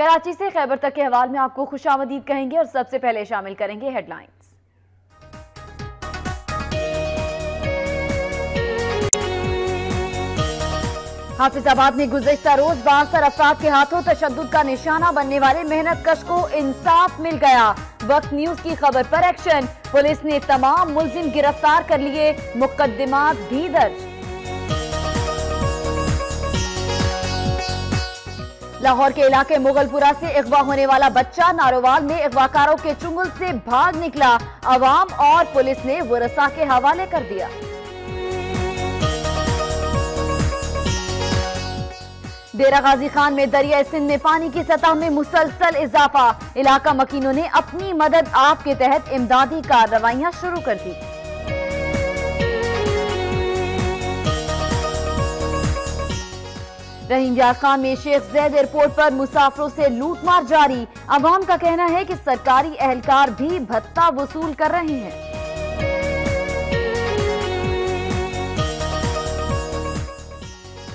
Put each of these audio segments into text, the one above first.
کراچی سے خیبر تک کے حوال میں آپ کو خوش آمدید کہیں گے اور سب سے پہلے شامل کریں گے ہیڈ لائنز حافظ آباد میں گزشتہ روز بانسر افراد کے ہاتھوں تشدد کا نشانہ بننے والے محنت کش کو انصاف مل گیا۔ وقت نیوز کی خبر پر ایکشن۔ پولیس نے تمام ملزم گرفتار کر لیے، مقدمات بھی درج۔ لاہور کے علاقے مغل پورا سے اغوا ہونے والا بچہ ناروال میں اغواکاروں کے چنگل سے بھاگ نکلا۔ عوام اور پولیس نے ورثہ کے حوالے کر دیا۔ ڈیرہ غازی خان میں دریائے سندھ میں پانی کی سطح میں مسلسل اضافہ۔ علاقہ مکینوں نے اپنی مدد آپ کے تحت امدادی کارروائیاں شروع کر دی۔ رحیم خان میں شیخ زید ایئرپورٹ پر مسافروں سے لوٹ مار جاری۔ عوام کا کہنا ہے کہ سرکاری اہلکار بھی بھتہ وصول کر رہے ہیں۔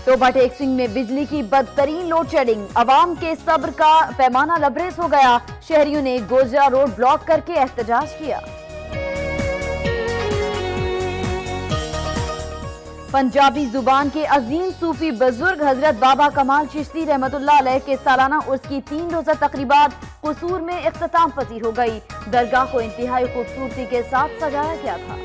تو بٹیک سنگھ میں بجلی کی بدترین لوڈ شیڈنگ۔ عوام کے صبر کا پیمانہ لبریز ہو گیا۔ شہریوں نے گوجرا روڈ بلاک کر کے احتجاج کیا۔ پنجابی زبان کے عظیم صوفی بزرگ حضرت بابا کمال چشتی رحمت اللہ علیہ کے سالانہ عرس کی تین روزہ تقریبات قصور میں اختتام پذیر ہو گئی۔ درگاہ کو انتہائی خوبصورتی کے ساتھ سجایا گیا تھا۔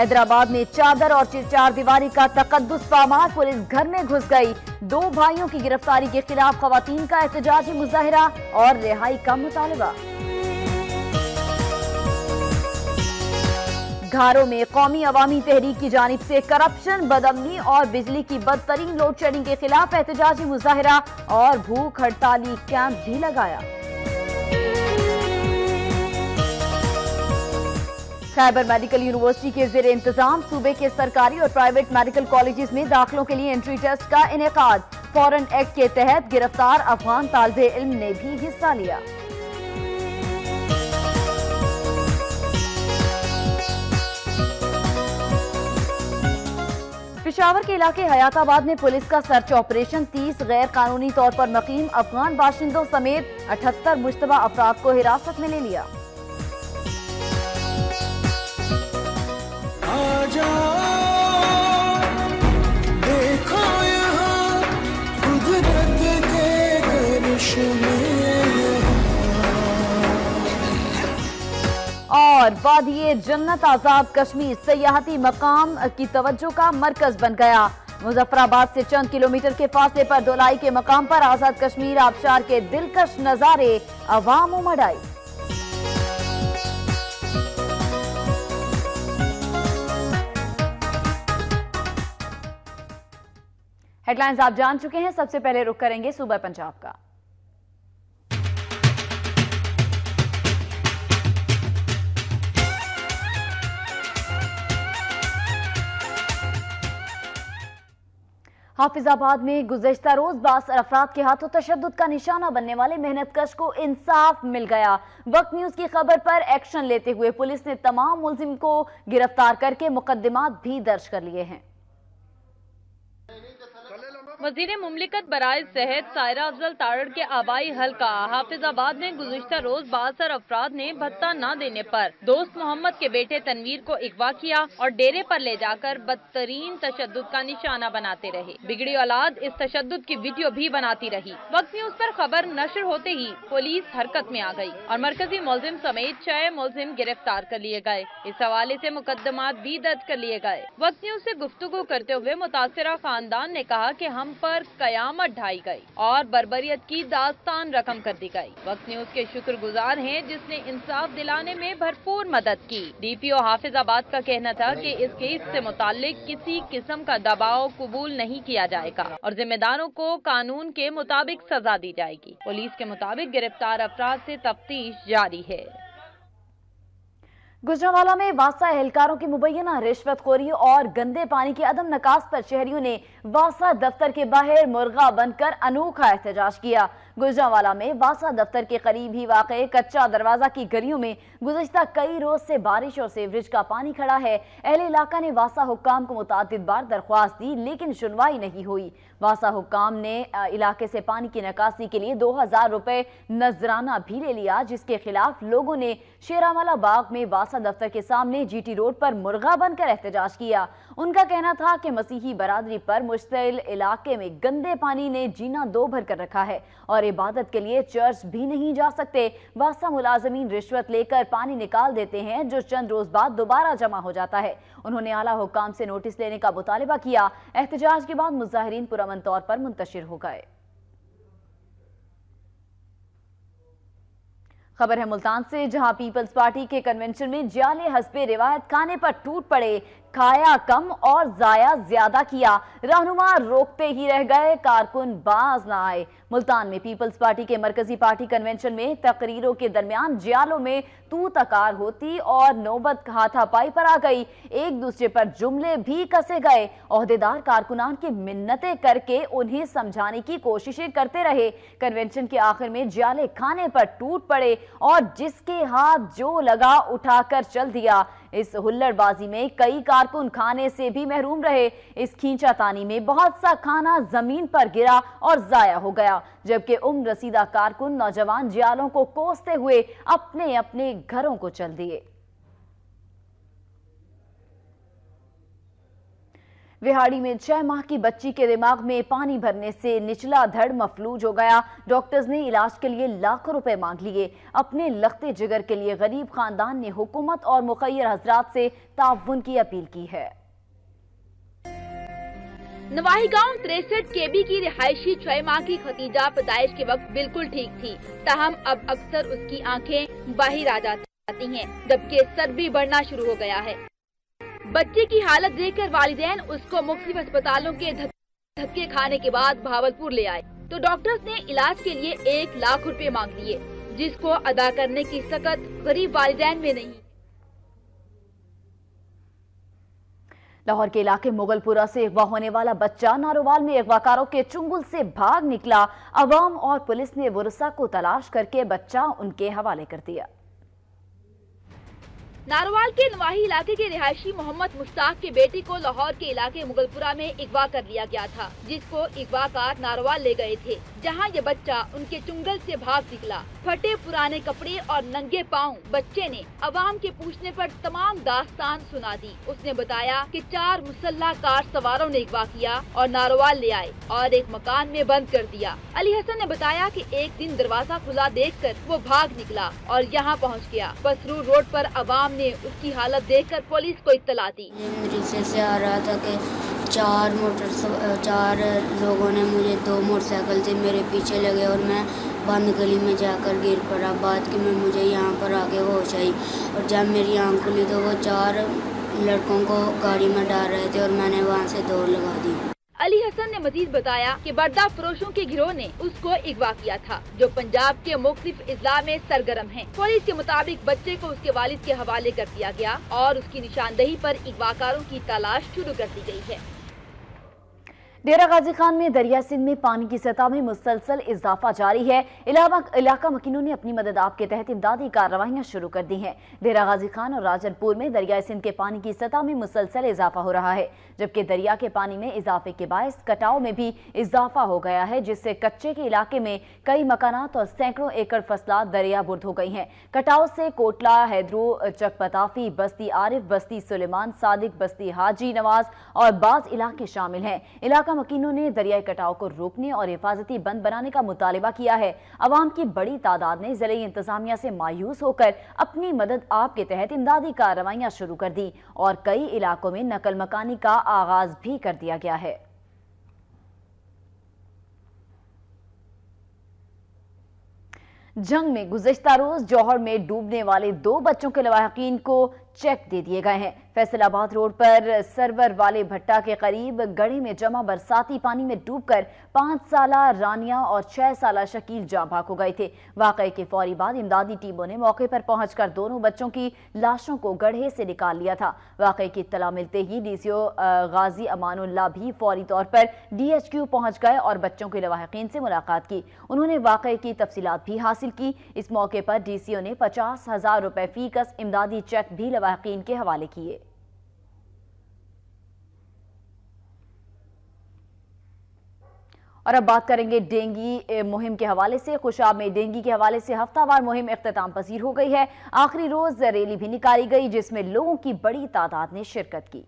حیدرآباد میں چادر اور چار دیواری کا تقدس پامار پولیس گھر میں گھس گئی۔ دو بھائیوں کی گرفتاری کے خلاف خواتین کا احتجاجی مظاہرہ اور رہائی کا مطالبہ۔ گھاروں میں قومی عوامی تحریک کی جانب سے کرپشن بدمنی اور بجلی کی بدترین لوڈ شیڈنگ کے خلاف احتجاجی مظاہرہ اور بھوک ہڑتالی کیمپ بھی لگایا۔ خیبر میڈیکل یونیورسٹی کے زیر انتظام، صوبے کے سرکاری اور پرائیویٹ میڈیکل کالجز میں داخلوں کے لیے انٹری ٹیسٹ کا انعقاد۔ فورن ایکٹ کے تحت گرفتار افغان طالب علم نے بھی حصہ لیا۔ پشاور کے علاقے حیات آباد میں پولیس کا سرچ آپریشن تیس غیر قانونی طور پر مقیم افغان باشندوں سمیت اٹھتر مشتبہ افراد کو حراست میں لے لیا۔ اور وادی جنت آزاد کشمیر سیاحتی مقام کی توجہ کا مرکز بن گیا۔ مظفر آباد سے چند کلومیٹر کے فاصلے پر دولائی کے مقام پر آزاد کشمیر آبشار کے دلکش نظارے عوام امڑ آئی ہیڈ لائنز آپ جان چکے ہیں۔ سب سے پہلے رخ کریں گے صوبہ پنجاب کا۔ حافظ آباد میں گزشتہ روز باس افراد کے ہاتھوں تشدد کا نشانہ بننے والے محنت کش کو انصاف مل گیا۔ وقت نیوز کی خبر پر ایکشن لیتے ہوئے پولیس نے تمام ملزم کو گرفتار کر کے مقدمات بھی درج کر لیے ہیں۔ وزیر مملکت برائے صحت سائرہ افضل تارڑ کے آبائی حلقہ حافظ آباد میں گزشتہ روز باثر افراد نے بھتہ نہ دینے پر دوست محمد کے بیٹے تنویر کو اغوا کیا اور ڈیرے پر لے جا کر بدترین تشدد کا نشانہ بناتے رہے۔ بگڑی اولاد اس تشدد کی ویڈیو بھی بناتی رہی۔ وقت نیوز پر خبر نشر ہوتے ہی پولیس حرکت میں آ گئی اور مرکزی ملزم سمیت چھ ملزم گرفتار کر لیے گئے۔ اس حوالے سے مقدمات بھی درج کر لیے گئے۔ وقت نیوز سے گفتگو کرتے ہوئے متاثرہ خاندان نے کہا کہ ہم پر قیامت ڈھائی گئی اور بربریت کی داستان رقم کر دی گئی۔ وقت نیوز کے شکر گزار ہیں جس نے انصاف دلانے میں بھرپور مدد کی۔ ڈی پی او حافظ آباد کا کہنا تھا کہ اس کیس سے متعلق کسی قسم کا دباؤ قبول نہیں کیا جائے گا اور ذمہ داروں کو قانون کے مطابق سزا دی جائے گی۔ پولیس کے مطابق گرفتار افراد سے تفتیش جاری ہے۔ گجراوالا میں واسا اہلکاروں کی مبینہ رشوت خوری اور گندے پانی کے عدم نکاس پر شہریوں نے واسا دفتر کے باہر مرغا بن کر انوکھا احتجاج کیا۔ گجراوالا میں واسا دفتر کے قریب ہی واقع کچا دروازہ کی گلیوں میں گزشتہ کئی روز سے بارش اور سیوریج کا پانی کھڑا ہے۔ اہل علاقہ نے واسا حکام کو متعدد بار درخواست دی لیکن شنوائی نہیں ہوئی۔ واسا حکام نے علاقے سے پانی کی نکاسی کے لیے دو ہزار روپے نذرانہ بھی لے لیا، جس کے خلاف لوگوں نے شیرامالا باغ میں واسا دفتر کے سامنے جی ٹی روڈ پر مرغا بن کر احتجاج کیا۔ ان کا کہنا تھا کہ مسیحی برادری پر مشتعل علاقے میں گندے پانی نے جینا دو بھر کر رکھا ہے اور عبادت کے لیے چرچ بھی نہیں جا سکتے۔ واسا ملازمین رشوت لے کر پانی نکال دیتے ہیں جو چند روز بعد دوبارہ جمع ہو جاتا ہے۔ انہوں نے اعلیٰ حکام سے نوٹس لینے کا مطالبہ کیا۔ احتجاج کے بعد مظاہرین پرامن طور پر منتشر ہو گئے۔ خبر ہے ملتان سے، جہاں پیپلز پارٹی کے کنونشن میں جیالے حسب روایت کھانے پر ٹوٹ پڑے کھایا کم اور ضائع زیادہ کیا۔ رہنما روکتے ہی رہ گئے، کارکن باز نہ آئے۔ ملتان میں پیپلز پارٹی کے مرکزی پارٹی کنونشن میں تقریروں کے درمیان جیالوں میں تو تکار ہوتی اور نوبت ہاتھا پائی پر آ گئی۔ ایک دوسرے پر جملے بھی کسے گئے۔ عہدیدار کارکنان کی منتیں کر کے انہیں سمجھانے کی کوششیں کرتے رہے۔ کنونشن کے آخر میں جیالے کھانے پر ٹوٹ پڑے اور جس کے ہاتھ جو لگا اٹھا کر چل دیا۔ اس ہلڑ بازی میں کئی کارکن کھانے سے بھی محروم رہے۔ اس کھینچا تانی میں بہت سا کھانا زمین پر گرا اور ضائع ہو گیا، جبکہ عمر رسیدہ کارکن نوجوان جیالوں کو کوستے ہوئے اپنے اپنے گھروں کو چل دیے۔ وہاڑی میں چھ ماہ کی بچی کے دماغ میں پانی بھرنے سے نچلا دھڑ مفلوج ہو گیا۔ ڈاکٹرز نے علاج کے لیے لاکھوں روپے مانگ لیے۔ اپنے لختے جگر کے لیے غریب خاندان نے حکومت اور مخیر حضرات سے تعاون کی اپیل کی ہے۔ نواہی گاؤں تریسٹھ کے بی کی رہائشی چھ ماہ کی ختیجہ پیدائش کے وقت بالکل ٹھیک تھی۔ تاہم اب اکثر اس کی آنکھیں باہر آ جاتی ہیں، جبکہ سر بھی بڑھنا شروع ہو گیا ہے۔ بچے کی حالت دیکھ کر والدین اس کو مختلف اسپتالوں کے دھکے کھانے کے بعد بھاولپور لے آئے۔ تو ڈاکٹرز نے علاج کے لیے ایک لاکھ روپے مانگ لیے، جس کو ادا کرنے کی سکت غریب والدین میں نہیں۔ لاہور کے علاقے مغل پورا سے اغوا ہونے والا بچہ ناروال میں اغواکاروں کے چنگل سے بھاگ نکلا۔ عوام اور پولیس نے ورثہ کو تلاش کر کے بچہ ان کے حوالے کر دیا۔ ناروال کے نواہی علاقے کے رہائشی محمد مشتاق کے بیٹی کو لاہور کے علاقے مغل پورا میں اغوا کر لیا گیا تھا، جس کو اغوا کار ناروال لے گئے تھے، جہاں یہ بچہ ان کے چنگل سے بھاگ نکلا۔ پھٹے پرانے کپڑے اور ننگے پاؤں بچے نے عوام کے پوچھنے پر تمام داستان سنا دی۔ اس نے بتایا کہ چار مسلح کار سواروں نے اغوا کیا اور ناروال لے آئے اور ایک مکان میں بند کر دیا۔ علی حسن نے بتایا کہ ایک دن دروازہ کھلا دیکھ کر وہ بھاگ نکلا اور یہاں پہنچ گیا۔ بسرور روڈ پر عوام نے اس کی حالت دیکھ کر پولیس کو اطلاع دی۔ مریضے سے آ رہا تھا کہ چار موٹر چار لوگوں نے مجھے دو موٹر سائیکل سے میرے پیچھے لگے اور میں بند گلی میں جا کر گر پڑا۔ بعد کہ میں مجھے یہاں پر آگے ہوش آئی اور جب میری آنکھ کھلی تو وہ چار لڑکوں کو گاڑی میں ڈال رہے تھے اور میں نے وہاں سے دوڑ لگا دی۔ علی حسن نے مزید بتایا کہ بردہ فروشوں کے گروہ نے اس کو اغوا کیا تھا، جو پنجاب کے مختلف اضلاع میں سرگرم ہیں۔ پولیس کے مطابق بچے کو اس کے والد کے حوالے کر دیا گیا اور اس کی نشاندہی پر اغواکاروں کی تلاش شروع کر دی گئی ہے۔ ڈیرہ غازی خان میں دریا سندھ میں پانی کی سطح میں مسلسل اضافہ جاری ہے۔ علاقہ مکینوں نے اپنی مدد آپ کے تحت امدادی کارروائیاں شروع کر دی ہیں۔ ڈیرہ غازی خان اور راجن پور میں دریا سندھ کے پانی کی سطح میں مسلسل اضافہ ہو رہا ہے، جبکہ دریا کے پانی میں اضافے کے باعث کٹاؤ میں بھی اضافہ ہو گیا ہے، جس سے کچے کے علاقے میں کئی مکانات اور سینکڑوں ایکڑ فصلات دریا برد ہو گئی ہیں۔ کٹاؤ سے کوٹلا حیدرو چک پتافی بستی عارف، بستی سلیمان، صادق، بستی حاجی نواز اور بعض علاقے شامل ہیں۔ علاقہ مکینوں نے دریائے کٹاؤ کو روکنے اور حفاظتی بند بنانے کا مطالبہ کیا ہے۔ عوام کی بڑی تعداد نے ضلعی انتظامیہ سے مایوس ہو کر اپنی مدد آپ کے تحت امدادی کارروائیاں شروع کر دی اور کئی علاقوں میں نقل مکانی کا آغاز بھی کر دیا گیا ہے۔ جنگ میں گزشتہ روز جوہر میں ڈوبنے والے دو بچوں کے لواحقین کو چیک دے دیے گئے ہیں۔ فیصل آباد روڈ پر سرور والے بھٹا کے قریب گڑے میں جمع برساتی پانی میں ڈوب کر پانچ سالہ رانیہ اور چھ سالہ شکیل جاں بھاگ ہو گئے تھے۔ واقعے کے فوری بعد امدادی ٹیموں نے موقع پر پہنچ کر دونوں بچوں کی لاشوں کو گڑھے سے نکال لیا تھا۔ واقعے کی اطلاع ملتے ہی ڈی سی او غازی امان اللہ بھی فوری طور پر ڈی ایچ کیو پہنچ گئے اور بچوں کے لواحقین سے ملاقات کی۔ انہوں نے واقعے کی تفصیلات بھی حاصل کی۔ اس موقع پر ڈی سی او نے پچاس ہزار روپے فی کس امدادی چیک بھی لواحقین کے حوالے کیے۔ اور اب بات کریں گے ڈینگی مہم کے حوالے سے۔ خوشاب میں ڈینگی کے حوالے سے ہفتہ وار مہم اختتام پذیر ہو گئی ہے۔ آخری روز ریلی بھی نکالی گئی، جس میں لوگوں کی بڑی تعداد نے شرکت کی۔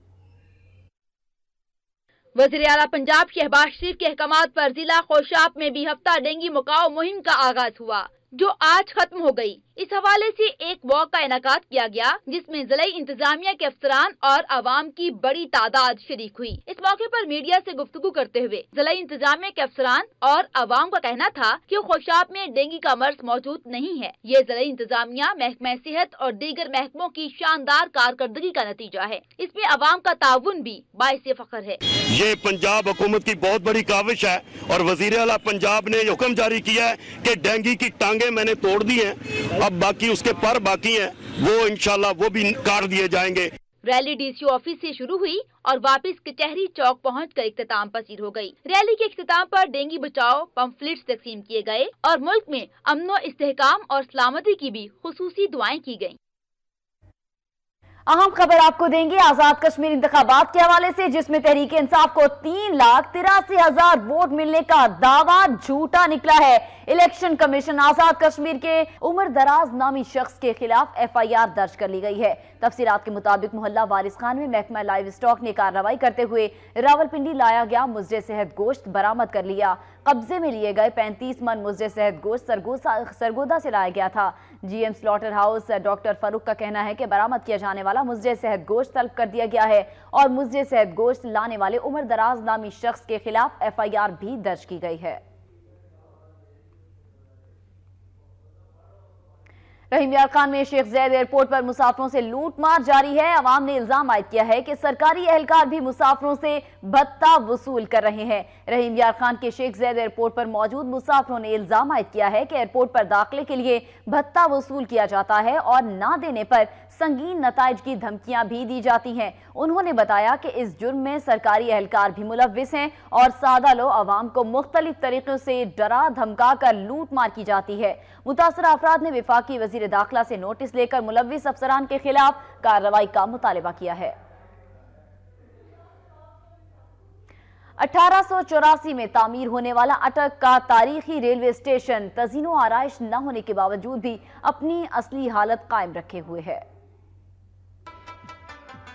وزیر اعلیٰ پنجاب شہباز شریف کے احکامات پر ضلع خوشاب میں بھی ہفتہ ڈینگی مکاؤ مہم کا آغاز ہوا۔ جو آج ختم ہو گئی۔ اس حوالے سے ایک واک کا انعقاد کیا گیا، جس میں ضلعی انتظامیہ کے افسران اور عوام کی بڑی تعداد شریک ہوئی۔ اس موقع پر میڈیا سے گفتگو کرتے ہوئے ضلعی انتظامیہ کے افسران اور عوام کا کہنا تھا کہ خوشاب میں ڈینگی کا مرض موجود نہیں ہے۔ یہ ضلعی انتظامیہ، محکمہ صحت اور دیگر محکموں کی شاندار کارکردگی کا نتیجہ ہے۔ اس میں عوام کا تعاون بھی باعث فخر ہے۔ یہ پنجاب حکومت کی بہت بڑی کاوش ہے اور وزیر اعلیٰ پنجاب نے حکم جاری کیا ہے کہ ڈینگی کی مانگے، میں نے توڑ دی ہیں۔ اب باقی اس کے پر باقی ہیں۔ وہ انشاءاللہ وہ بھی کاٹ دیے جائیں گے۔ ریلی ڈی سی آفس سے شروع ہوئی اور واپس کچہری چوک پہنچ کر اختتام پذیر ہو گئی۔ ریلی کے اختتام پر ڈینگی بچاؤ پمفلٹس تقسیم کیے گئے اور ملک میں امن و استحکام اور سلامتی کی بھی خصوصی دعائیں کی گئیں۔ اہم خبر آپ کو دیں گے آزاد کشمیر انتخابات کے حوالے سے، جس میں تحریک انصاف کو تین لاکھ تراسی ہزار ووٹ ملنے کا دعویٰ جھوٹا نکلا ہے۔ الیکشن کمیشن آزاد کشمیر کے عمر دراز نامی شخص کے خلاف ایف آئی آر درج کر لی گئی ہے۔ تفصیلات کے مطابق محلہ وارث خان میں محکمہ لائیو اسٹاک نے کارروائی کرتے ہوئے راول پنڈی لایا گیا مزد صحت گوشت برامت کر لیا۔ قبضے میں لیے گئے پینتیس من مزد صحت گوشت سرگودا سے لایا گیا تھا۔ G M slaughter house doctor Farooq کا کہنا ہے کہ برامت کیا جانے والا مزد صحت گوشت طلب کر دیا گیا ہے اور مزجے صحت گوشت لانے والے عمر دراز نامی شخص کے خلاف ایف آئی آر بھی درج کی گئی ہے۔ رحیم یار خان میں شیخ زید ایئرپورٹ پر مسافروں سے لوٹ مار جاری ہے۔ عوام نے الزام عائد کیا ہے کہ سرکاری اہلکار بھی مسافروں سے بھتہ وصول کر رہے ہیں۔ رحیم یار خان کے شیخ زید ایئرپورٹ پر موجود مسافروں نے الزام عائد کیا ہے کہ ایئرپورٹ پر داخلے کے لیے بھتہ وصول کیا جاتا ہے اور نہ دینے پر سنگین نتائج کی دھمکیاں بھی دی جاتی ہیں۔ انہوں نے بتایا کہ اس جرم میں سرکاری اہلکار بھی ملوث ہیں اور سادہ لو عوام کو مختلف طریقوں سے ڈرا دھمکا کر لوٹ مار کی جاتی ہے۔ متاثرہ افراد نے وفاقی وزیر داخلہ سے نوٹس لے کر ملوث افسران کے خلاف کارروائی کا مطالبہ کیا ہے۔ اٹھارہ سو چوراسی میں تعمیر ہونے والا اٹک کا تاریخی ریلوے اسٹیشن تزین و آرائش نہ ہونے کے باوجود بھی اپنی اصلی حالت قائم رکھے ہوئے ہے۔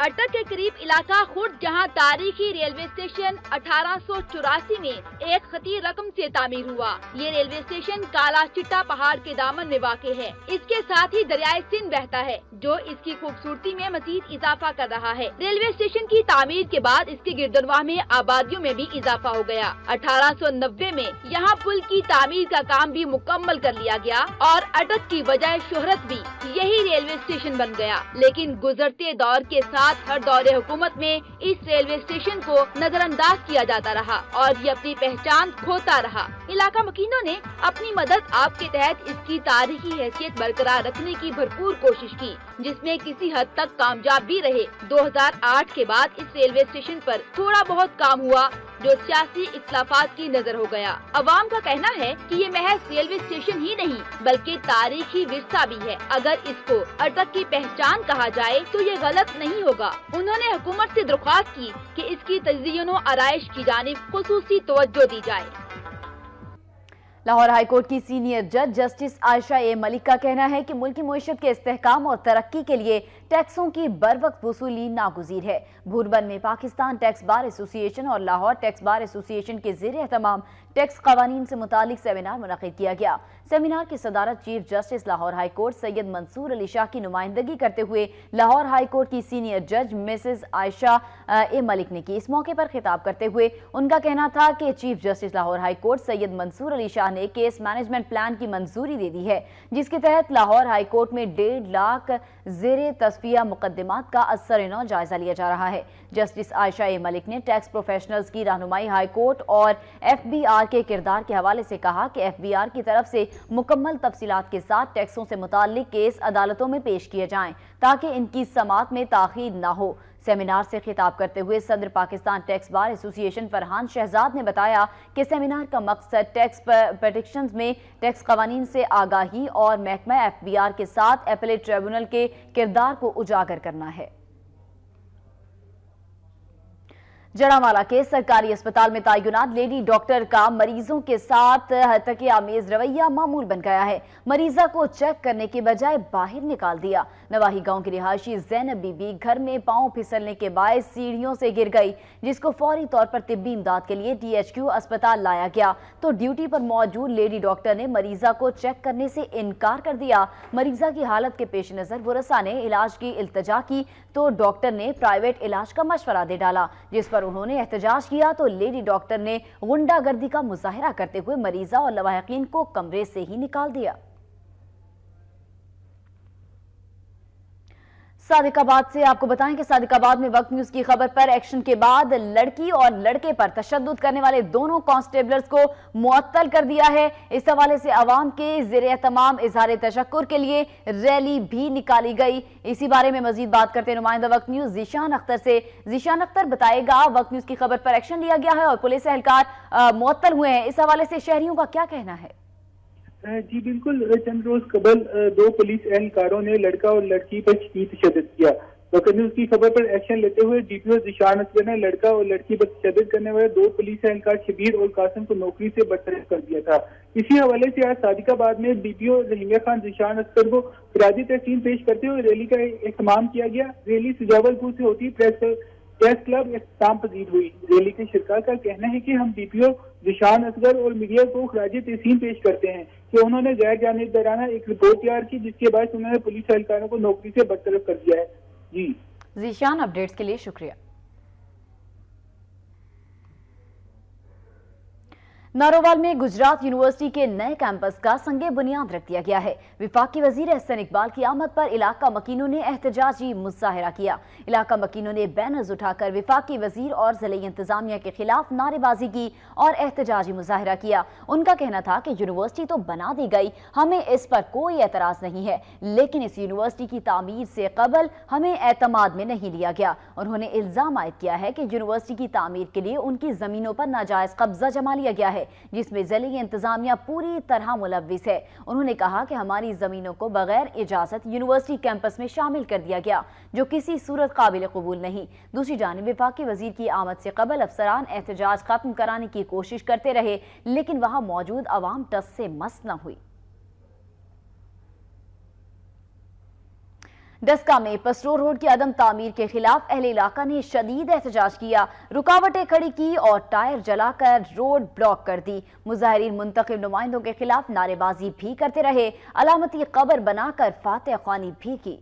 اٹک کے قریب علاقہ خورد جہاں تاریخی ریلوے اسٹیشن اٹھارہ سو چوراسی میں ایک خطیر رقم سے تعمیر ہوا۔ یہ ریلوے اسٹیشن کالا چٹا پہاڑ کے دامن میں واقع ہے۔ اس کے ساتھ ہی دریائے سندھ بہتا ہے، جو اس کی خوبصورتی میں مزید اضافہ کر رہا ہے۔ ریلوے اسٹیشن کی تعمیر کے بعد اس کے گردنواہ میں آبادیوں میں بھی اضافہ ہو گیا۔ اٹھارہ سو نبے میں یہاں پل کی تعمیر کا کام بھی مکمل کر لیا گیا اور اٹک کی وجہ شہرت بھی یہی ریلوے اسٹیشن بن گیا۔ لیکن گزرتے دور کے ساتھ ہر دور حکومت میں اس ریلوے اسٹیشن کو نظر انداز کیا جاتا رہا اور یہ اپنی پہچان کھوتا رہا۔ علاقہ مکینوں نے اپنی مدد آپ کے تحت اس کی تاریخی حیثیت برقرار رکھنے کی بھرپور کوشش کی، جس میں کسی حد تک کامیاب بھی رہے۔ دو ہزار آٹھ کے بعد اس ریلوے اسٹیشن پر تھوڑا بہت کام ہوا، جو سیاسی اختلافات کی نظر ہو گیا۔ عوام کا کہنا ہے کہ یہ محض ریلوے اسٹیشن ہی نہیں، بلکہ تاریخی ورثہ بھی ہے۔ اگر اس کو اٹک کی پہچان کہا جائے تو یہ غلط نہیں ہوگا۔ انہوں نے حکومت سے درخواست کی کہ اس کی تزئین و آرائش کی جانب خصوصی توجہ دی جائے۔ لاہور ہائی کورٹ کی سینئر جج جسٹس عائشہ اے ملک کا کہنا ہے کہ ملکی معیشت کے استحکام اور ترقی کے لیے ٹیکسوں کی بر وقت وصولی ناگزیر ہے۔ بھوربن میں پاکستان ٹیکس بار ایسوسی ایشن اور لاہور ٹیکس بار ایسوسی ایشن کے زیر اہتمام ٹیکس قوانین سے متعلق سیمینار منعقد کیا گیا۔ سیمینار کی صدارت chief justice Lahore high court Syed Mansoor Ali Shah کی نمائندگی کرتے ہوئے لاہور ہائی کورٹ کی سینئر جج مسز عائشہ اے ملک نے کی۔ اس موقع پر خطاب کرتے ہوئے ان کا کہنا تھا کہ chief justice Lahore high court Syed Mansoor Ali Shah نے کیس مینجمنٹ پلان کی منظوری دے دی ہے، جس کے تحت لاہور ہائی کورٹ میں ڈیڑھ لاکھ زیر تصفیہ مقدمات کا اثر نو جائزہ لیا جا رہا ہے۔ جسٹس عائشہ اے ملک نے ٹیکس پروفیشنلز کی رہنمائی ہائی کورٹ اور ایف بی آر کے کردار کے حوالے سے کہا کہ ایف بی آر کی طرف سے مکمل تفصیلات کے ساتھ ٹیکسوں سے متعلق کیس عدالتوں میں پیش کیے جائیں تاکہ ان کی سماعت میں تاخیر نہ ہو۔ سیمینار سے خطاب کرتے ہوئے صدر پاکستان ٹیکس بار ایسوسی ایشن فرحان شہزاد نے بتایا کہ سیمینار کا مقصد ٹیکس پیٹیکشنز میں ٹیکس قوانین سے آگاہی اور محکمہ ایف بی آر کے ساتھ ایپلیٹ ٹریبونل کے کردار کو اجاگر کرنا ہے۔ جڑامالا کے سرکاری اسپتال میں تعینات لیڈی ڈاکٹر کا مریضوں کے ساتھ تکی آمیز رویہ معمول بن گیا ہے۔ مریضہ کو چیک کرنے کے بجائے باہر نکال دیا۔ نواہی گاؤں کی رہائشی زینب بی بی گھر میں پاؤں پھسلنے کے باعث سیڑھیوں سے گر گئی، جس کو فوری طور پر طبی امداد کے لیے ڈی ایچ کیو اسپتال لایا گیا۔ تو ڈیوٹی پر موجود لیڈی ڈاکٹر نے مریضہ کو چیک کرنے سے انکار کر دیا۔ مریضہ کی حالت کے پیش نظر ورسا نے علاج کی التجا کی، تو ڈاکٹر نے پرائیویٹ علاج کا مشورہ دے ڈالا، جس پر انہوں نے احتجاج کیا تو لیڈی ڈاکٹر نے غنڈہ گردی کا مظاہرہ کرتے ہوئے مریضہ اور لواحقین کو کمرے سے ہی نکال دیا۔ صادق آباد سے آپ کو بتائیں کہ صادق آباد میں وقت نیوز کی خبر پر ایکشن کے بعد لڑکی اور لڑکے پر تشدد کرنے والے دونوں کانسٹیبلرز کو معطل کر دیا ہے۔ اس حوالے سے عوام کے زیر اہتمام اظہار تشکر کے لیے ریلی بھی نکالی گئی۔ اسی بارے میں مزید بات کرتے نمائندہ وقت نیوز زیشان اختر سے۔ زیشان اختر، بتائے گا وقت نیوز کی خبر پر ایکشن لیا گیا ہے اور پولیس اہلکار معطل ہوئے ہیں۔ اس حوالے سے شہریوں کا کیا کہنا ہے؟ جی بالکل چند روز قبل دو پولیس اہلکاروں نے لڑکا اور لڑکی پر شدید تشدد کیا۔ وقت نیوز کی خبر پر ایکشن لیتے ہوئے D P O Zeeshan Asghar نے لڑکا اور لڑکی پر تشدد کرنے والے دو پولیس اہلکار شبیر اور قاسم کو نوکری سے برطرف کر دیا تھا۔ اسی حوالے سے آج صادق آباد میں D P O Rahim Yar Khan Zeeshan Asghar کو خراجی تحسین پیش کرتے ہوئے ریلی کا اہتمام کیا گیا۔ ریلی سجاول پور سے ہوتی پریس پریس کلب اختتام پذیر ہوئی۔ ریلی کے شرکا کا کہنا ہے کہ ہم D P O, Zeeshan Asghar اور میڈیا کو خراجی تحسین پیش کرتے ہیں۔ کہ انہوں نے غیر جانبدارانہ ایک رپورٹ تیار کی جس کے باعث انہوں نے پولیس اہلکاروں کو نوکری سے برطرف کر دیا ہے۔ جی۔ زیشان اپڈیٹس کے لیے شکریہ۔ نارووال میں گجرات یونیورسٹی کے نئے کیمپس کا سنگ بنیاد رکھ دیا گیا ہے۔ وفاقی وزیر احسن اقبال کی آمد پر علاقہ مکینوں نے احتجاجی مظاہرہ کیا۔ علاقہ مکینوں نے بینرز اٹھا کر وفاقی وزیر اور ضلعی انتظامیہ کے خلاف نعرے بازی کی اور احتجاجی مظاہرہ کیا۔ ان کا کہنا تھا کہ یونیورسٹی تو بنا دی گئی، ہمیں اس پر کوئی اعتراض نہیں ہے، لیکن اس یونیورسٹی کی تعمیر سے قبل ہمیں اعتماد میں نہیں لیا گیا۔ انہوں نے الزام عائد کیا ہے کہ یونیورسٹی کی تعمیر کے لیے ان کی زمینوں پر ناجائز قبضہ جما لیا گیا ہے۔ جس میں ضلعی انتظامیہ پوری طرح ملوث ہے۔ انہوں نے کہا کہ ہماری زمینوں کو بغیر اجازت یونیورسٹی کیمپس میں شامل کر دیا گیا، جو کسی صورت قابل قبول نہیں۔ دوسری جانب، وفاقی وزیر کی آمد سے قبل افسران احتجاج ختم کرانے کی کوشش کرتے رہے، لیکن وہاں موجود عوام ٹس سے مس نہ ہوئی۔ ڈسکا میں پسرو روڈ کی عدم تعمیر کے خلاف اہل علاقہ نے شدید احتجاج کیا۔ رکاوٹیں کھڑی کی اور ٹائر جلا کر روڈ بلاک کر دی۔ مظاہرین منتخب نمائندوں کے خلاف نعرے بازی بھی کرتے رہے۔ علامتی قبر بنا کر فاتح خوانی بھی کی۔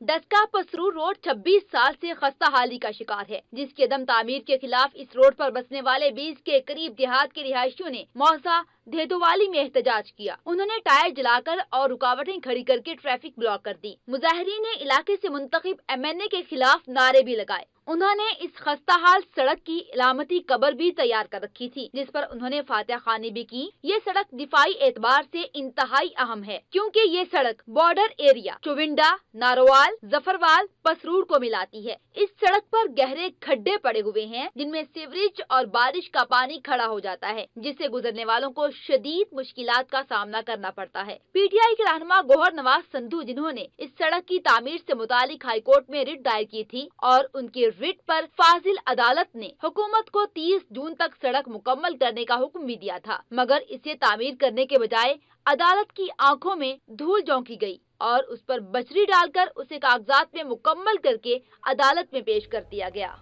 ڈسکا پسرو روڈ چھبیس سال سے خستہ حالی کا شکار ہے، جس کے عدم تعمیر کے خلاف اس روڈ پر بسنے والے بیس کے قریب دیہات کے رہائشیوں نے موزہ دھیدوالی میں احتجاج کیا۔ انہوں نے ٹائر جلا کر اور رکاوٹیں کھڑی کر کے ٹریفک بلاک کر دی۔ مظاہرین نے علاقے سے منتخب ایم این اے کے خلاف نعرے بھی لگائے۔ انہوں نے اس خستہ حال سڑک کی علامتی قبر بھی تیار کر رکھی تھی، جس پر انہوں نے فاتح خانی بھی کی۔ یہ سڑک دفاعی اعتبار سے انتہائی اہم ہے، کیونکہ یہ سڑک بارڈر ایریا چوونڈا، ناروال زفروال پسرور کو ملاتی ہے۔ اس سڑک پر گہرے کھڈے پڑے ہوئے ہیں، جن میں سیوریج اور بارش کا پانی کھڑا ہو جاتا ہے، جس سے گزرنے والوں کو شدید مشکلات کا سامنا کرنا پڑتا ہے۔ پی ٹی آئی کے رہنما گوہر نواز سندھو، جنہوں نے اس سڑک کی تعمیر سے متعلق ہائی کورٹ میں ریٹ دائر کی تھی اور ان کی ریٹ پر فاضل عدالت نے حکومت کو تیس جون تک سڑک مکمل کرنے کا حکم بھی دیا تھا، مگر اسے تعمیر کرنے کے بجائے عدالت کی آنکھوں میں دھول جونکی گئی اور اس پر بچری ڈال کر اسے کاغذات میں مکمل کر کے عدالت میں پیش کر دیا گیا۔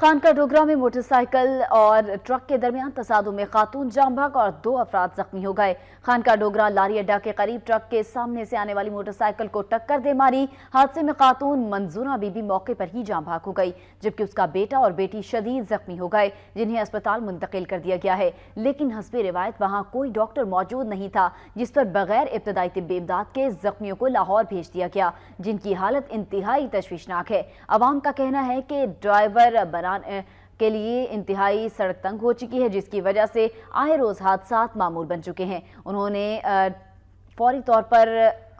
خانکہ ڈوگرا میں موٹر سائیکل اور ٹرک کے درمیان تصادم میں خاتون جام بھاگ اور دو افراد زخمی ہو گئے۔ خانکہ ڈوگرا لاری اڈا کے قریب ٹرک کے سامنے سے آنے والی موٹر سائیکل کو ٹکر دے ماری۔ حادثے میں خاتون منظورہ بی بی موقع پر ہی جام بھاگ ہو گئی، جبکہ اس کا بیٹا اور بیٹی شدید زخمی ہو گئے، جنہیں اسپتال منتقل کر دیا گیا ہے۔ لیکن حسب روایت وہاں کوئی ڈاکٹر موجود نہیں تھا، جس پر بغیر ابتدائی طب امداد کے زخمیوں کو لاہور بھیج دیا گیا، جن کی حالت انتہائی تشویشناک ہے۔ عوام کا کہنا ہے کہ ڈرائیور بنا کے لیے انتہائی سڑک تنگ ہو چکی ہے، جس کی وجہ سے آئے روز حادثات معمول بن چکے ہیں۔ انہوں نے فوری طور پر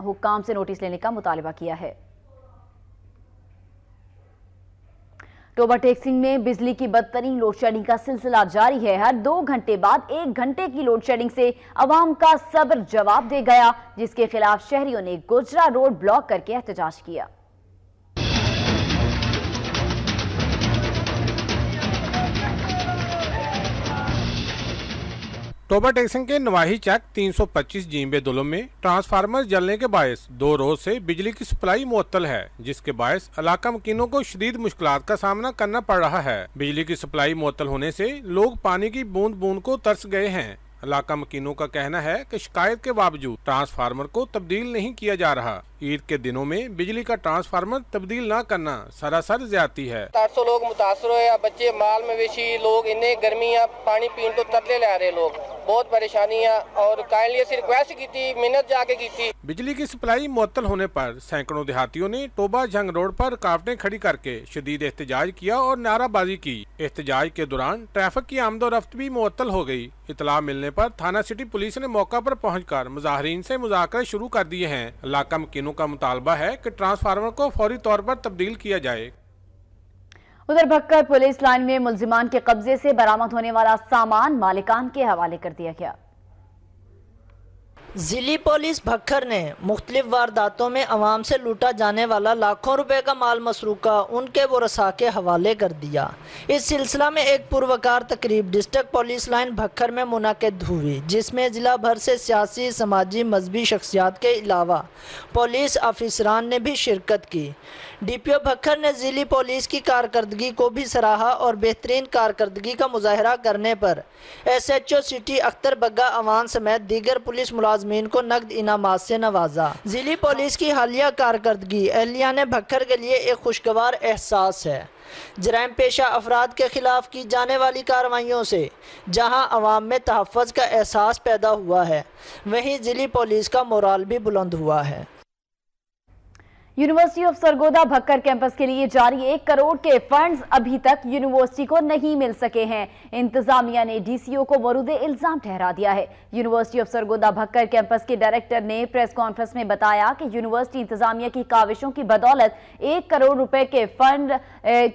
حکام سے نوٹس لینے کا مطالبہ کیا ہے۔ ٹوبا ٹیکسنگ میں بجلی کی بدترین لوڈ شیڈنگ کا سلسلہ جاری ہے۔ ہر دو گھنٹے بعد ایک گھنٹے کی لوڈ شیڈنگ سے عوام کا صبر جواب دے گیا، جس کے خلاف شہریوں نے گجرا روڈ بلاک کر کے احتجاج کیا۔ ٹوبا ٹیکسنگ کے نواہی چیک تین سو پچیس جیمبے دلوں میں ٹرانسفارمر جلنے کے باعث دو روز سے بجلی کی سپلائی معطل ہے، جس کے باعث علاقہ مکینوں کو شدید مشکلات کا سامنا کرنا پڑ رہا ہے۔ بجلی کی سپلائی معطل ہونے سے لوگ پانی کی بوند بوند کو ترس گئے ہیں۔ علاقہ مکینوں کا کہنا ہے کہ شکایت کے باوجود ٹرانسفارمر کو تبدیل نہیں کیا جا رہا۔ عید کے دنوں میں بجلی کا ٹرانسفارمر تبدیل نہ کرنا سراسر زیادتی ہے۔ سو لوگ متاثر ہوئے بچے مال مویشی لوگ، انہیں گرمیاں پانی پین تو ترلے لے رہے لوگ۔ بہت پریشانیاں اور کائنڈلی سے ریکویسٹ کی تھی منت جا کے کی تھی۔ بجلی کی سپلائی معطل ہونے پر سینکڑوں دیہاتیوں نے ٹوبا جنگ روڈ پر رکاوٹیں کھڑی کر کے شدید احتجاج کیا اور نعرہ بازی کی۔ احتجاج کے دوران ٹریفک کی آمد و رفت بھی معطل ہو گئی۔ اطلاع ملنے پر تھانہ سٹی پولیس نے موقع پر پہنچ کر مظاہرین سے مذاکرے شروع کر دیے ہیں۔ علاقہ مکینوں کا مطالبہ ہے کہ ٹرانسفارمر کو فوری طور پر تبدیل کیا جائے ادھر بھکر پولیس لائن میں ملزمان کے قبضے سے برامت ہونے والا سامان مالکان کے حوالے کر دیا گیا۔ ضلع پولیس بھکر نے مختلف وارداتوں میں عوام سے لوٹا جانے والا لاکھوں روپے کا مال مسروقہ ان کے ورسا کے حوالے کر دیا۔ اس سلسلہ میں ایک پروکار تقریب ڈسٹرکٹ پولیس لائن بھکر میں منعقد ہوئی، جس میں ضلع بھر سے سیاسی، سماجی، مذہبی شخصیات کے علاوہ پولیس آفیسران نے بھی شرکت کی۔ ڈی پی او بھکر نے ضلع پولیس کی کارکردگی کو بھی سراہا اور بہترین کارکردگی کا مظاہرہ کرنے پر S H O city Akhtar Bagga Awan سمیت دیگر پولیس ملازم ملازمین کو نقد انعامات سے نوازا۔ ضلع پولیس کی حالیہ کارکردگی اہلیان بھکر کے لیے ایک خوشگوار احساس ہے۔ جرائم پیشہ افراد کے خلاف کی جانے والی کاروائیوں سے، جہاں عوام میں تحفظ کا احساس پیدا ہوا ہے، وہیں ضلع پولیس کا مورال بھی بلند ہوا ہے۔ University of Sargodha Bhakkar campus کے لیے جاری ایک کروڑ کے فنڈز ابھی تک یونیورسٹی کو نہیں مل سکے ہیں۔ انتظامیہ نے ڈی سی او کو ورود الزام ٹھہرا دیا ہے۔ University of Sargodha Bhakkar campus کے ڈائریکٹر نے پریس کانفرنس میں بتایا کہ یونیورسٹی انتظامیہ کی کاوشوں کی بدولت ایک کروڑ روپے کے فنڈ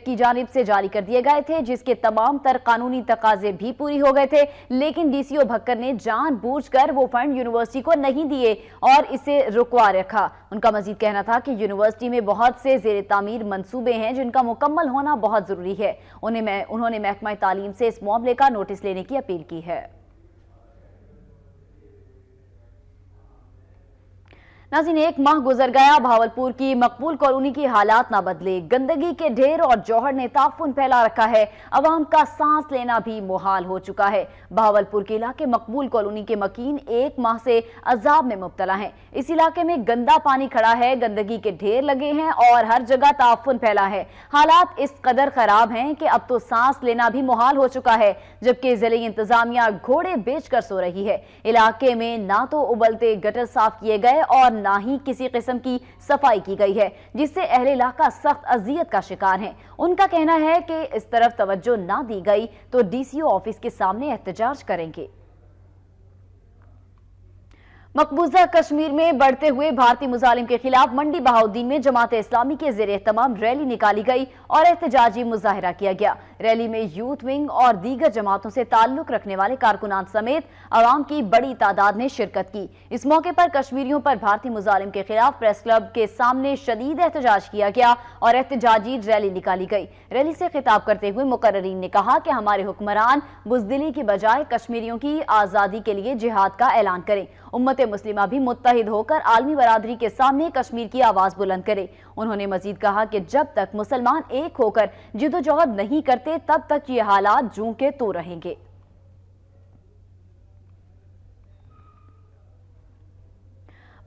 کی جانب سے جاری کر دیے گئے تھے، جس کے تمام تر قانونی تقاضے بھی پوری ہو گئے تھے۔ لیکن ڈی سی او بھکر نے جان بوجھ کر وہ فنڈ یونیورسٹی کو نہیں دیے اور اسے رکوا رکھا۔ ان کا مزید کہنا تھا کہ یونیورسٹی میں بہت سے زیر تعمیر منصوبے ہیں جن کا مکمل ہونا بہت ضروری ہے۔ انہوں نے محکمہ تعلیم سے اس معاملے کا نوٹس لینے کی اپیل کی ہے۔ ناظرین، ایک ماہ گزر گیا، بھاولپور کی مقبول کالونی کی حالات نہ بدلے۔ گندگی کے ڈھیر اور جوہر نے تعفن پھیلا رکھا ہے۔ عوام کا سانس لینا بھی محال ہو چکا ہے۔ بھاولپور کے علاقے مقبول کالونی کے مکین ایک ماہ سے عذاب میں مبتلا ہیں۔ اس علاقے میں گندا پانی کھڑا ہے، گندگی کے ڈھیر لگے ہیں اور ہر جگہ تعفن پھیلا ہے۔ حالات اس قدر خراب ہیں کہ اب تو سانس لینا بھی محال ہو چکا ہے، جبکہ ضلعی انتظامیہ گھوڑے بیچ کر سو رہی ہے۔ علاقے میں نہ تو ابلتے گٹر صاف کیے گئے اور نہ ہی کسی قسم کی صفائی کی گئی ہے، جس سے اہل علاقہ سخت اذیت کا شکار ہیں۔ ان کا کہنا ہے کہ اس طرف توجہ نہ دی گئی تو ڈی سی او آفس کے سامنے احتجاج کریں گے۔ مقبوضہ کشمیر میں بڑھتے ہوئے بھارتی مظالم کے خلاف منڈی بہاؤدین میں جماعت اسلامی کے زیر اہتمام ریلی نکالی گئی اور احتجاجی مظاہرہ کیا گیا۔ ریلی میں یوتھ ونگ اور دیگر جماعتوں سے تعلق رکھنے والے کارکنان سمیت عوام کی بڑی تعداد نے شرکت کی۔ اس موقع پر کشمیریوں پر بھارتی مظالم کے خلاف پریس کلب کے سامنے شدید احتجاج کیا گیا اور احتجاجی ریلی نکالی گئی۔ ریلی سے خطاب کرتے ہوئے مقررین نے کہا کہ ہمارے حکمران بزدلی کی بجائے کشمیریوں کی آزادی کے لیے جہاد کا اعلان کریں۔ امت مسلمہ بھی متحد ہو کر عالمی برادری کے سامنے کشمیر کی آواز بلند کرے۔ انہوں نے مزید کہا کہ جب تک مسلمان ایک ہو کر جد و جہد نہیں کرتے، تب تک یہ حالات جوں کے تو رہیں گے۔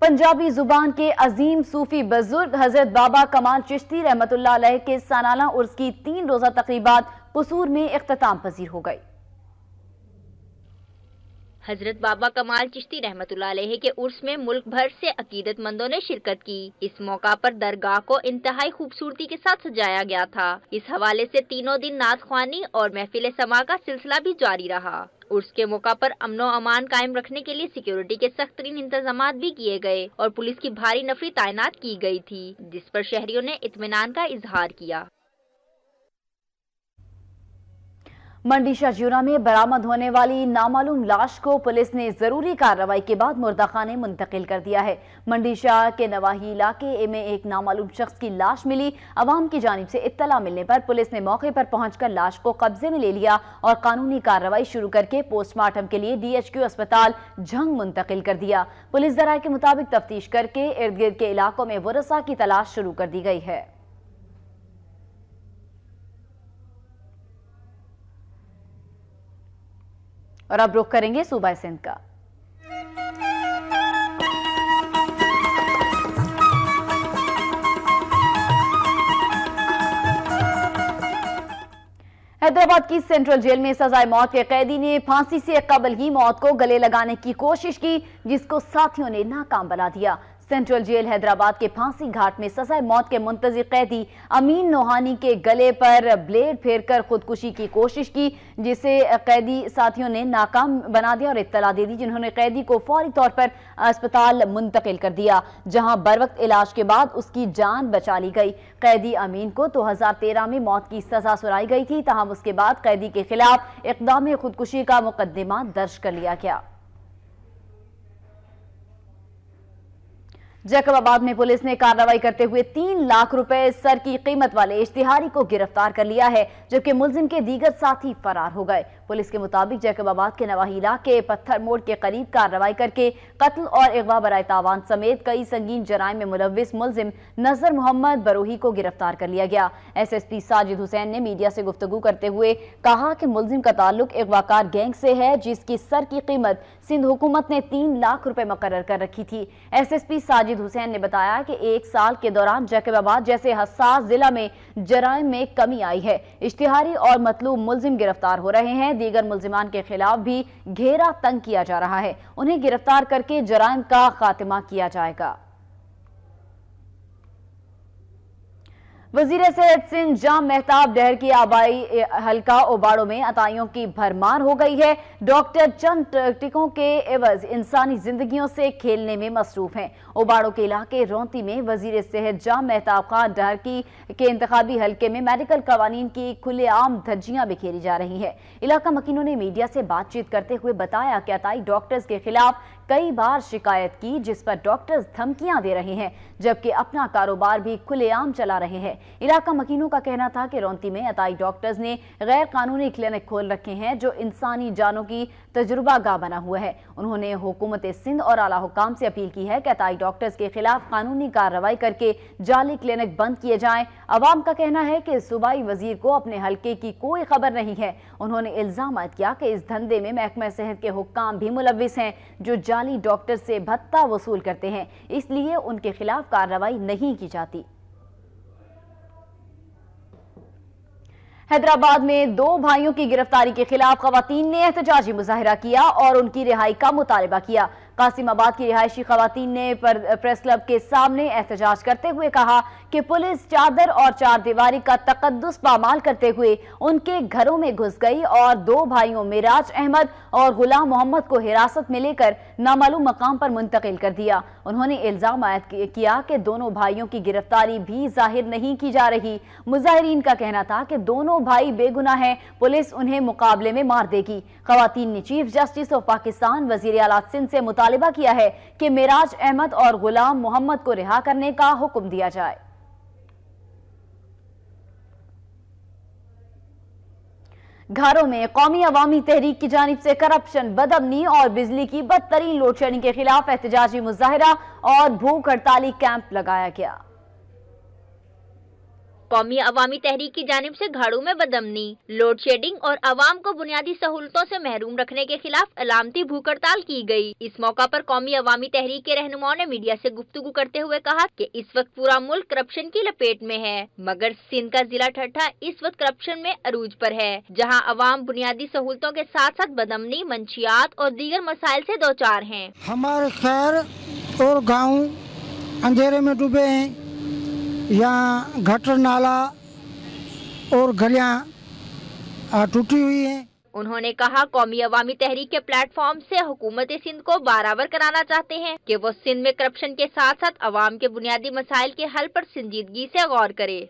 پنجابی زبان کے عظیم صوفی بزرگ حضرت بابا کمال چشتی رحمت اللہ علیہ کے سالانہ عرس کی تین روزہ تقریبات پسور میں اختتام پذیر ہو گئی حضرت بابا کمال چشتی رحمت اللہ علیہ کے عرس میں ملک بھر سے عقیدت مندوں نے شرکت کی۔ اس موقع پر درگاہ کو انتہائی خوبصورتی کے ساتھ سجایا گیا تھا۔ اس حوالے سے تینوں دن نعت خوانی اور محفل سما کا سلسلہ بھی جاری رہا۔ عرس کے موقع پر امن و امان قائم رکھنے کے لیے سیکیورٹی کے سخت ترین انتظامات بھی کیے گئے اور پولیس کی بھاری نفری تعینات کی گئی تھی، جس پر شہریوں نے اطمینان کا اظہار کیا۔ منڈی شاہجورہ میں برامد ہونے والی نامعلوم لاش کو پولیس نے ضروری کارروائی کے بعد مردہ خانے منتقل کر دیا ہے۔ منڈی شاہ کے نواحی علاقے میں ایک نامعلوم شخص کی لاش ملی۔ عوام کی جانب سے اطلاع ملنے پر پولیس نے موقع پر پہنچ کر لاش کو قبضے میں لے لیا اور قانونی کارروائی شروع کر کے پوسٹ مارٹم کے لیے ڈی ایچ کیو اسپتال جھنگ منتقل کر دیا۔ پولیس ذرائع کے مطابق تفتیش کر کے ارد گرد کے علاقوں میں ورثہ کی تلاش شروع کر دی گئی ہے۔ اور اب رخ کریں گے صوبہ سندھ کا۔ حیدرآباد کی سینٹرل جیل میں سزائے موت کے قیدی نے پھانسی سے قبل ہی موت کو گلے لگانے کی کوشش کی، جس کو ساتھیوں نے ناکام بنا دیا۔ سینٹرل جیل حیدرآباد کے پھانسی گھاٹ میں سزائے موت کے منتظر قیدی امین نوہانی کے گلے پر بلیڈ پھیر کر خودکشی کی کوشش کی جسے قیدی ساتھیوں نے ناکام بنا دیا اور اطلاع دے دی، جنہوں نے قیدی کو فوری طور پر اسپتال منتقل کر دیا، جہاں بروقت علاج کے بعد اس کی جان بچا لی گئی۔ قیدی امین کو دو ہزار تیرہ میں موت کی سزا سرائی گئی تھی، تاہم اس کے بعد قیدی کے خلاف اقدام خودکشی کا مقدمہ درج کر لیا گیا۔ جیکب آباد میں پولیس نے کارروائی کرتے ہوئے تین لاکھ روپے سر کی قیمت والے اشتہاری کو گرفتار کر لیا ہے، جبکہ ملزم کے دیگر ساتھی فرار ہو گئے۔ پولیس کے مطابق جیکب آباد کے نواحی علاقے پتھر موڑ کے قریب کارروائی کر کے قتل اور اغوا برائے تاوان سمیت کئی سنگین جرائم میں ملوث ملزم نظر محمد بروہی کو گرفتار کر لیا گیا۔ S S P Sajid Hussain نے میڈیا سے گفتگو کرتے ہوئے کہا کہ ملزم کا تعلق اغواکار گینگ سے ہے، جس کی سر کی قیمت سندھ حکومت نے تین لاکھ روپے مقرر کر رکھی تھی۔ S S P Sajid Hussain نے بتایا کہ ایک سال کے دوران جیکب آباد جیسے حساس ضلع میں جرائم میں کمی آئی ہے۔ اشتہاری اور مطلوب ملزم گرفتار ہو رہے ہیں۔ دیگر ملزمان کے خلاف بھی گھیرا تنگ کیا جا رہا ہے۔ انہیں گرفتار کر کے جرائم کا خاتمہ کیا جائے گا۔ وزیر صحت سندھ جام محتاب ڈہر کی آبائی حلقہ اوباڑوں میں عطائیوں کی بھرمار ہو گئی ہے۔ ڈاکٹر چند ٹکوں کے عوض انسانی زندگیوں سے کھیلنے میں مصروف ہیں۔ اوباڑوں کے علاقے رونتی میں وزیر صحت جام محتاب خان ڈہر کی، کے انتخابی حلقے میں میڈیکل قوانین کی کھلے عام دھجیاں بکھیری جا رہی ہیں۔ علاقہ مکینوں نے میڈیا سے بات چیت کرتے ہوئے بتایا کہ عطائی ڈاکٹرز کے خلاف کئی بار شکایت کی جس پر ڈاکٹرز دھمکیاں دے رہے ہیں، جبکہ اپنا کاروبار بھی کھلے عام چلا رہے ہیں۔ علاقہ مکینوں کا کہنا تھا کہ رونتی میں عطائی ڈاکٹرز نے غیر قانونی کلینک کھول رکھے ہیں جو انسانی جانوں کی تجربہ گاہ بنا ہوا ہے۔ انہوں نے حکومت سندھ اور اعلیٰ حکام سے اپیل کی ہے کہ عطائی ڈاکٹرز کے خلاف قانونی کارروائی کر کے جعلی کلینک بند کیے جائیں۔ عوام کا کہنا ہے کہ صوبائی وزیر کو اپنے حلقے کی کوئی خبر نہیں ہے۔ انہوں نے الزامات کیا کہ اس دھندے میں محکمہ صحت کے حکام بھی ملوث ہیں، جو جعلی ڈاکٹر سے بھتہ وصول کرتے ہیں۔ اس لیے ان کے خلاف کارروائی نہیں کی جاتی۔ حیدرآباد میں دو بھائیوں کی گرفتاری کے خلاف خواتین نے احتجاجی مظاہرہ کیا اور ان کی رہائی کا مطالبہ کیا۔ قاسم آباد کی رہائشی خواتین نے پریس کلب کے سامنے احتجاج کرتے ہوئے کہا کہ پولیس چادر اور چار دیواری کا تقدس پامال کرتے ہوئے ان کے گھروں میں گھس گئی اور دو بھائیوں میراج احمد اور غلام محمد کو حراست میں لے کر نامعلوم مقام پر منتقل کر دیا۔ انہوں نے الزام عائد کیا کہ دونوں بھائیوں کی گرفتاری بھی ظاہر نہیں کی جا رہی۔ مظاہرین کا کہنا تھا کہ دونوں بھائی بے گناہ ہیں، پولیس انہیں مقابلے میں مار دے گی۔ خواتین نے چیف جسٹس آف پاکستان وزیر اعلیٰ سندھ سے مطالبہ کیا ہے کہ میراج احمد اور غلام محمد کو رہا کرنے کا حکم دیا جائے۔ گھروں میں قومی عوامی تحریک کی جانب سے کرپشن بدمنی اور بجلی کی بدترین لوڈ شیڈنگ کے خلاف احتجاجی مظاہرہ اور بھوک ہڑتالی کیمپ لگایا گیا۔ قومی عوامی تحریک کی جانب سے گھاڑوں میں بدمنی، لوڈ شیڈنگ اور عوام کو بنیادی سہولتوں سے محروم رکھنے کے خلاف علامتی بھوک ہڑتال کی گئی۔ اس موقع پر قومی عوامی تحریک کے رہنماؤں نے میڈیا سے گفتگو کرتے ہوئے کہا کہ اس وقت پورا ملک کرپشن کی لپیٹ میں ہے، مگر سندھ کا ضلع ٹھٹھا اس وقت کرپشن میں عروج پر ہے، جہاں عوام بنیادی سہولتوں کے ساتھ ساتھ بدمنی، منشیات اور دیگر مسائل سے دو چار ہیں۔ ہمارے خیر اور گاؤں اندھیرے میں ڈوبے ہیں۔ یہاں گھٹر نالا اور گلیاں ٹوٹی ہوئی ہیں۔ انہوں نے کہا، قومی عوامی تحریک کے پلیٹ فارم سے حکومت سندھ کو برابر کرانا چاہتے ہیں کہ وہ سندھ میں کرپشن کے ساتھ ساتھ عوام کے بنیادی مسائل کے حل پر سنجیدگی سے غور کرے۔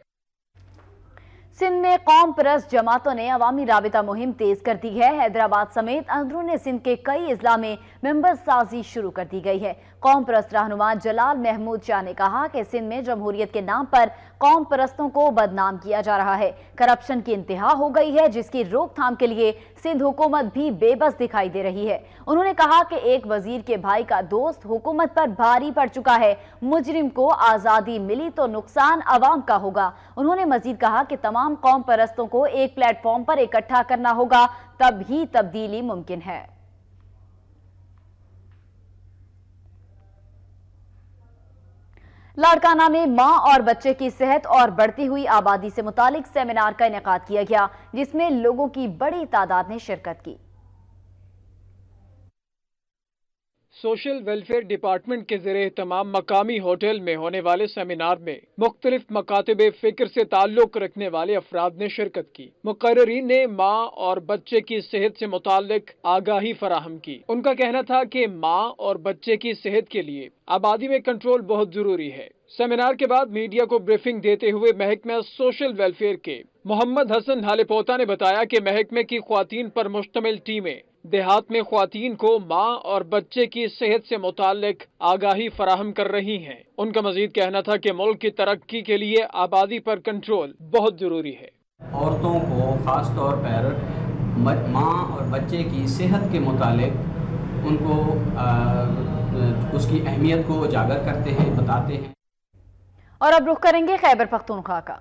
سندھ میں قوم پرست جماعتوں نے عوامی رابطہ مہم تیز کر دی ہے۔ حیدرآباد سمیت اندرون سندھ کے کئی اضلاع میں ممبر سازی شروع کر دی گئی ہے۔ قوم پرست رہنما جلال محمود شاہ نے کہا کہ سندھ میں جمہوریت کے نام پر قوم پرستوں کو بدنام کیا جا رہا ہے۔ کرپشن کی انتہا ہو گئی ہے، جس کی روک تھام کے لیے سندھ حکومت بھی بے بس دکھائی دے رہی ہے۔ انہوں نے کہا کہ ایک وزیر کے بھائی کا دوست حکومت پر بھاری پڑ چکا ہے۔ مجرم کو آزادی ملی تو نقصان عوام کا ہوگا۔ انہوں نے مزید کہا کہ تمام قوم پرستوں کو ایک پلیٹ فارم پر اکٹھا کرنا ہوگا۔ تب ہی تبدیلی ممکن ہے۔ لاڑکانہ میں ماں اور بچے کی صحت اور بڑھتی ہوئی آبادی سے متعلق سیمینار کا انعقاد کیا گیا، جس میں لوگوں کی بڑی تعداد نے شرکت کی۔ سوشل ویلفیئر ڈپارٹمنٹ کے زیر اہتمام مقامی ہوٹل میں ہونے والے سیمینار میں مختلف مکاتب فکر سے تعلق رکھنے والے افراد نے شرکت کی۔ مقررین نے ماں اور بچے کی صحت سے متعلق آگاہی فراہم کی۔ ان کا کہنا تھا کہ ماں اور بچے کی صحت کے لیے آبادی میں کنٹرول بہت ضروری ہے۔ سیمینار کے بعد میڈیا کو بریفنگ دیتے ہوئے محکمہ سوشل ویلفیئر کے محمد حسن ہالے پوتا نے بتایا کہ محکمے کی خواتین پر مشتمل ٹیمیں دیہات میں خواتین کو ماں اور بچے کی صحت سے متعلق آگاہی فراہم کر رہی ہیں۔ ان کا مزید کہنا تھا کہ ملک کی ترقی کے لیے آبادی پر کنٹرول بہت ضروری ہے۔ عورتوں کو خاص طور پر ماں اور بچے کی صحت کے متعلق ان کو اس کی اہمیت کو اجاگر کرتے ہیں بتاتے ہیں۔ اور اب رخ کریں گے خیبر پختونخوا کا۔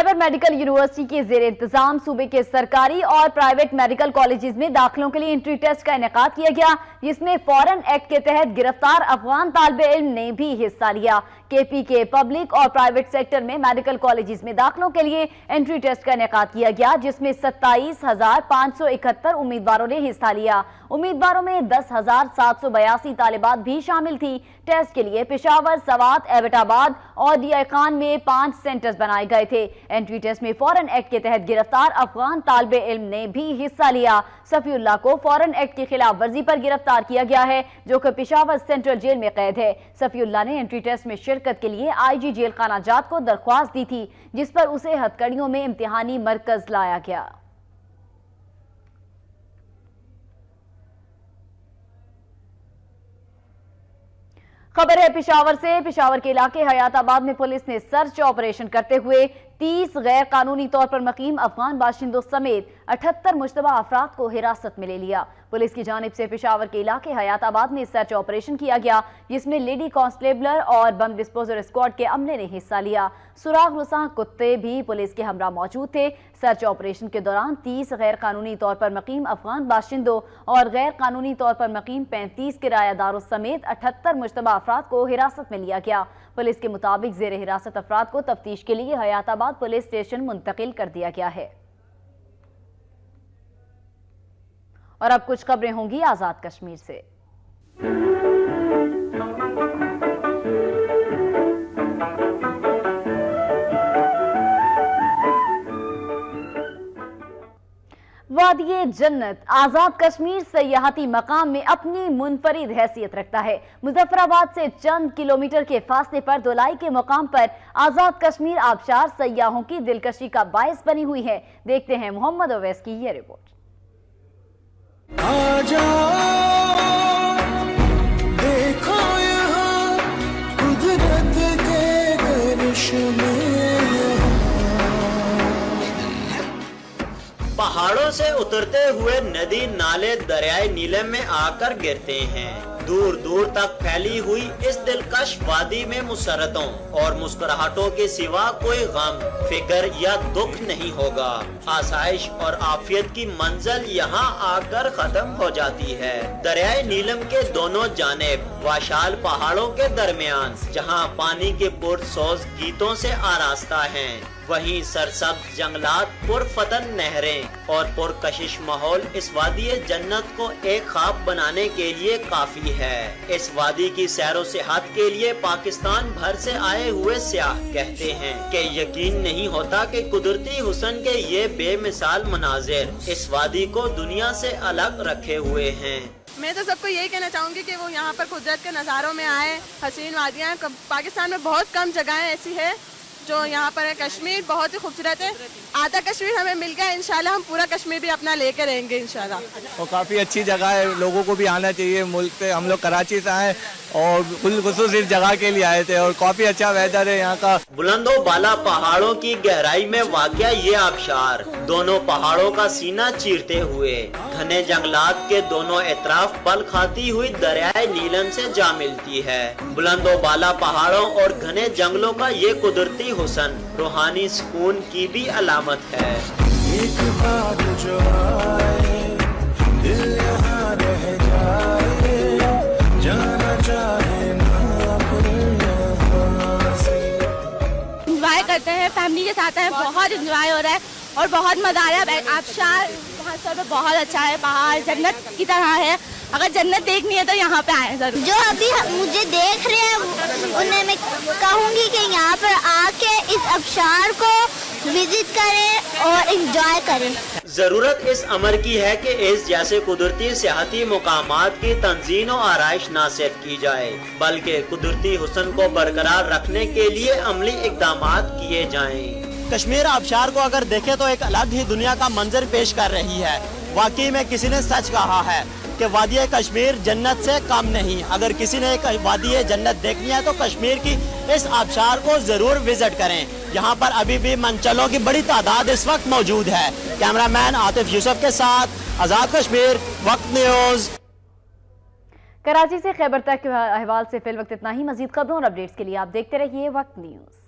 خیبر میڈیکل یونیورسٹی کے زیر انتظام صوبے کے سرکاری اور پرائیویٹ میڈیکل کالجز میں داخلوں کے لیے انٹری ٹیسٹ کا انعقاد کیا گیا، جس میں فورن ایکٹ کے تحت گرفتار افغان طالب علم نے بھی حصہ لیا۔ کے پی کے پبلک اور پرائیویٹ سیکٹر میں میڈیکل کالجز میں داخلوں کے لیے انٹری ٹیسٹ کا انعقاد کیا گیا، جس میں ستائیس ہزار پانچ سو اکہتر امیدواروں نے حصہ لیا۔ امیدواروں میں دس ہزار سات سو بیاسی طالبات بھی شامل تھی ٹیسٹ کے لیے پشاور، سوات ایوٹ آباد اور ڈی خان میں پانچ سینٹرز بنائے گئے تھے۔ انٹری ٹیسٹ میں فورن ایکٹ کے تحت گرفتار افغان طالب علم نے بھی حصہ لیا۔ صفی اللہ کو فورن ایکٹ کی خلاف ورزی پر گرفتار کیا گیا ہے، جو کہ پشاور سینٹرل جیل میں قید ہے۔ صفی اللہ نے انٹری ٹیسٹ میں شرکت شرکت کے لیے آئی جی جیل خانہ جات کو درخواست دی تھی، جس پر اسے ہتکڑیوں میں امتحانی مرکز لایا گیا۔ خبر ہے، پشاور سے پشاور کے علاقے حیات آباد میں پولیس نے سرچ آپریشن کرتے ہوئے تیس غیر قانونی طور پر مقیم افغان باشندوں سمیت اٹھتر مشتبہ افراد کو حراست میں لے لیا۔ پولیس کی جانب سے پشاور کے علاقے حیات آباد میں سرچ آپریشن کیا گیا، جس میں لیڈی کانسٹیبلر اور بم ڈسپوزر اسکواڈ کے عملے نے حصہ لیا۔ سراغ رساں کتے بھی پولیس کے ہمراہ موجود تھے۔ سرچ آپریشن کے دوران تیس غیر قانونی طور پر مقیم افغان باشندوں اور غیر قانونی طور پر مقیم پینتیس کرایہ داروں سمیت اٹھتر مشتبہ افراد کو حراست میں لیا گیا۔ پولیس کے مطابق زیر حراست افراد کو تفتیش کے لیے حیات آباد پولیس اسٹیشن منتقل کر دیا گیا ہے۔ اور اب کچھ خبریں ہوں گی آزاد کشمیر سے۔ وادی جنت، آزاد کشمیر سیاحتی مقام میں اپنی منفرد حیثیت رکھتا ہے۔ مظفر آباد سے چند کلومیٹر کے فاصلے پر دولائی کے مقام پر آزاد کشمیر آبشار سیاحوں کی دلکشی کا باعث بنی ہوئی ہے۔ دیکھتے ہیں محمد اویس کی یہ رپورٹ۔ پہاڑوں سے اترتے ہوئے ندی نالے دریائے نیلم میں آ کر گرتے ہیں۔ دور دور تک پھیلی ہوئی اس دلکش وادی میں مسرتوں اور مسکراہٹوں کے سوا کوئی غم، فکر یا دکھ نہیں ہوگا۔ آسائش اور آفیت کی منزل یہاں آ کر ختم ہو جاتی ہے۔ دریائے نیلم کے دونوں جانب، واشال پہاڑوں کے درمیان، جہاں پانی کے پرسوز گیتوں سے آراستہ ہیں۔ وہیں سرسبز جنگلات پر فتن نہریں اور پر کشش ماحول اس وادی جنت کو ایک خواب بنانے کے لیے کافی ہے۔ اس وادی کی سیر و صحت کے لیے پاکستان بھر سے آئے ہوئے سیاح کہتے ہیں کہ یقین نہیں ہوتا کہ قدرتی حسن کے یہ بے مثال مناظر اس وادی کو دنیا سے الگ رکھے ہوئے ہیں۔ میں تو سب کو یہی کہنا چاہوں گی کہ وہ یہاں پر قدرت کے نظاروں میں آئے، حسین وادیاں پاکستان میں بہت کم جگہیں ایسی ہے جو یہاں پر ہے کشمیر بہت ہی خوبصورت ہے۔ آدھا کشمیر ہمیں مل گیا انشاءاللہ ہم پورا کشمیر بھی اپنا لے کے رہیں گے انشاءاللہ۔ اور کافی اچھی جگہ ہے لوگوں کو بھی آنا چاہیے۔ ملک سے ہم لوگ کراچی سے آئے اور خصوص اس جگہ کے لیے آئے تھے اور کافی اچھا ویدر ہے یہاں کا۔ بلند و بالا پہاڑوں کی گہرائی میں واقع یہ آبشار دونوں پہاڑوں کا سینہ چیرتے ہوئے۔ گھنے جنگلات کے دونوں اطراف پل کھاتی ہوئی دریائے نیلم سے جا ملتی ہے۔ بلند و بالا پہاڑوں اور گھنے جنگلوں کا یہ قدرتی حسن روحانی سکون کی بھی علامت ہے۔ ایک بات جو آئے دل یہاں رہ جائے جانا چاہے انجوائے کرتے ہیں فیملی کے ساتھ ہیں بہت انجوائے ہو رہا ہے اور بہت مزہ آ رہا ہے۔ آبشار بہت اچھا ہے پہاڑ جنت کی طرح ہے۔ اگر جنت دیکھنی ہے تو یہاں پہ آئے ضرور۔ جو ابھی مجھے دیکھ رہے ہیں انہیں میں کہوں گی کہ یہاں پر آ کے اس ابشار کو وزٹ کریں اور انجوائے کریں۔ ضرورت اس عمر کی ہے کہ اس جیسے قدرتی سیاحتی مقامات کی تنظیم و آرائش نہ صرف کی جائے بلکہ قدرتی حسن کو برقرار رکھنے کے لیے عملی اقدامات کیے جائیں۔ کشمیر آبشار کو اگر دیکھیں تو ایک الگ ہی دنیا کا منظر پیش کر رہی ہے۔ واقعی میں کسی نے سچ کہا ہے۔ کہ وادی کشمیر جنت سے کم نہیں اگر کسی نے وادی جنت دیکھنی ہے تو کشمیر کی اس آبشار کو ضرور وزٹ کریں۔ یہاں پر ابھی بھی منچلوں کی بڑی تعداد اس وقت موجود ہے۔ کیمرہ مین یوسف کے ساتھ آزاد کشمیر، وقت نیوز۔ کراچی سے خیبر تک احوال سے فی الوقت اتنا ہی، مزید خبروں اور اپڈیٹس کے لیے آپ دیکھتے رہیے وقت نیوز۔